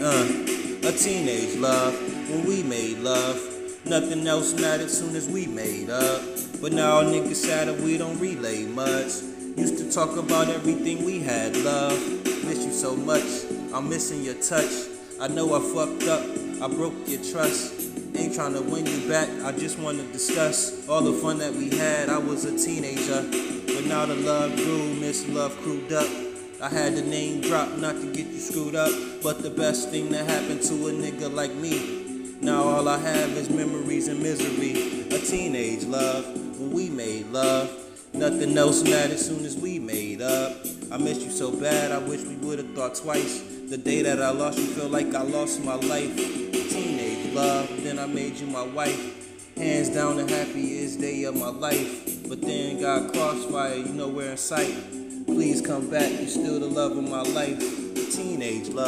Uh, a teenage love when we made love. Nothing else mattered soon as we made up. But now niggas sad that we don't relay much. Used to talk about everything we had, love. Miss you so much, I'm missing your touch. I know I fucked up, I broke your trust. Ain't trying to win you back, I just want to discuss all the fun that we had. I was a teenager, but now the love grew, Miss Love crewed up. I had the name drop not to get you screwed up, but the best thing that happened to a nigga like me. Now all I have is memories and misery. A teenage love, when we made love. Nothing else mattered soon as we made up. I miss you so bad, I wish we would've thought twice. The day that I lost you, feel like I lost my life. Teenage love, then I made you my wife. Hands down the happiest day of my life. But then got crossfire, you know we're in sight. Please come back, you're still the love of my life. Teenage love.